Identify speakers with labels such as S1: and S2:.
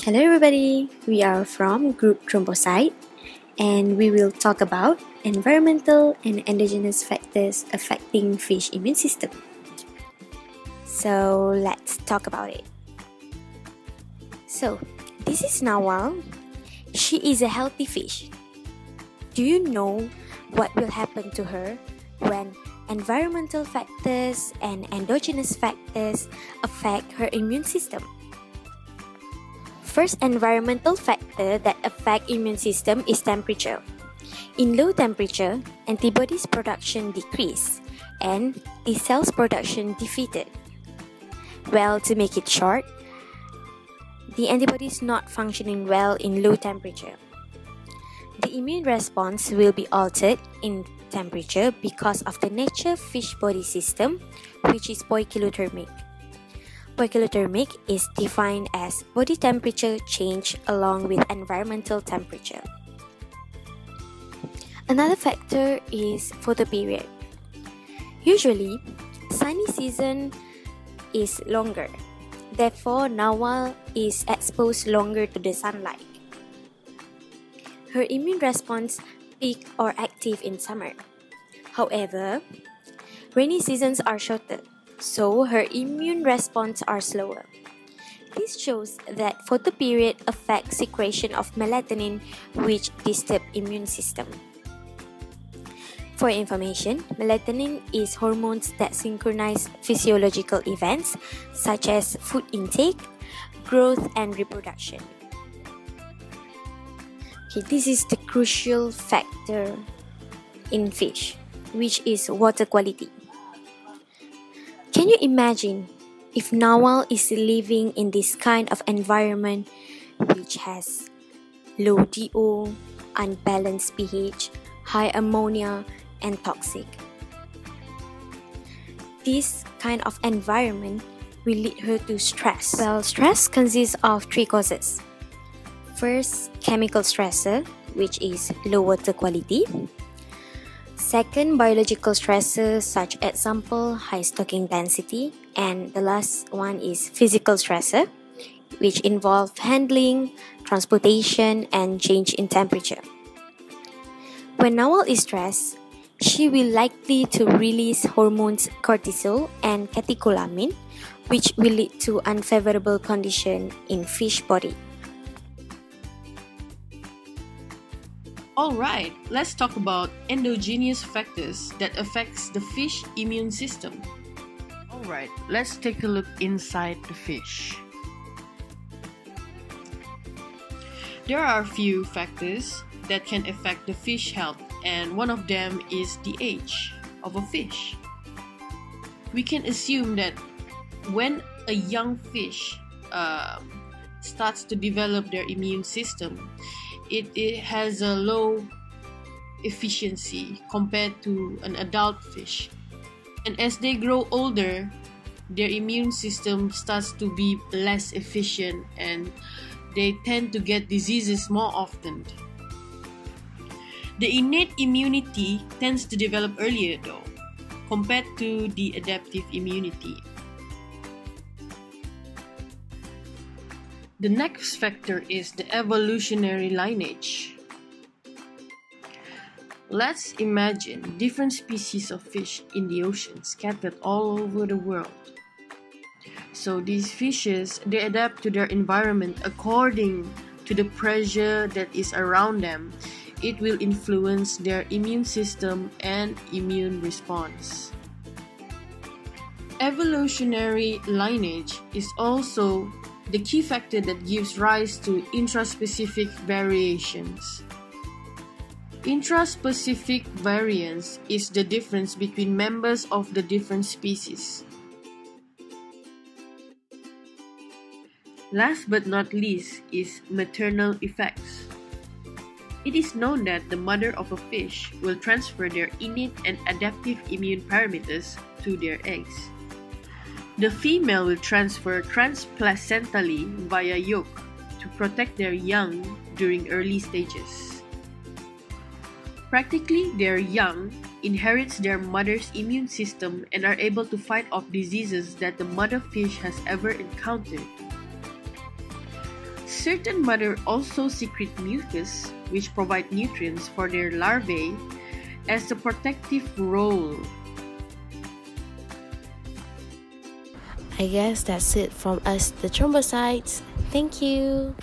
S1: Hello, everybody. We are from Group Thrombocyte, and we will talk about environmental and endogenous factors affecting fish immune system. So let's talk about it. So this is Nawal. She is a healthy fish. Do you know what will happen to her when environmental factors and endogenous factors affect her immune system? First environmental factor that affect immune system is temperature. In low temperature, antibodies production decrease and T cells production defeated. Well, to make it short, the antibody is not functioning well in low temperature. The immune response will be altered in temperature because of the nature fish body system, which is poikilothermic. Poikilothermic is defined as body temperature change along with environmental temperature. Another factor is photoperiod. Usually, sunny season is longer. Therefore, Nawal is exposed longer to the sunlight. Her immune response peak or active in summer. However, rainy seasons are shorter so her immune response are slower. This shows that photoperiod affects secretion of melatonin which disturb immune system. For information, melatonin is hormones that synchronize physiological events such as food intake, growth and reproduction. Okay, this is the crucial factor in fish, which is water quality. Can you imagine if Nawal is living in this kind of environment which has low DO, unbalanced pH, high ammonia, and toxic? This kind of environment will lead her to stress. Well, stress consists of three causes. First, chemical stressor, which is low water quality. Second, biological stresses such as example high stocking density, and the last one is physical stressor, which involve handling, transportation, and change in temperature. When Nawal is stressed, she will likely to release hormones cortisol and catecholamine, which will lead to unfavorable condition in fish body.
S2: Alright, let's talk about endogenous factors that affects the fish immune system. Alright, let's take a look inside the fish. There are a few factors that can affect the fish health and one of them is the age of a fish. We can assume that when a young fish uh, starts to develop their immune system, it, it has a low efficiency compared to an adult fish. And as they grow older, their immune system starts to be less efficient and they tend to get diseases more often. The innate immunity tends to develop earlier though, compared to the adaptive immunity. The next factor is the evolutionary lineage. Let's imagine different species of fish in the ocean scattered all over the world. So these fishes they adapt to their environment according to the pressure that is around them. It will influence their immune system and immune response. Evolutionary lineage is also the key factor that gives rise to intraspecific variations. Intraspecific variance is the difference between members of the different species. Last but not least is maternal effects. It is known that the mother of a fish will transfer their innate and adaptive immune parameters to their eggs. The female will transfer transplacentally via yolk to protect their young during early stages. Practically, their young inherits their mother's immune system and are able to fight off diseases that the mother fish has ever encountered. certain mother also secrete mucus, which provide nutrients for their larvae as a protective role.
S3: I guess that's it from us, the thrombocytes. Thank you.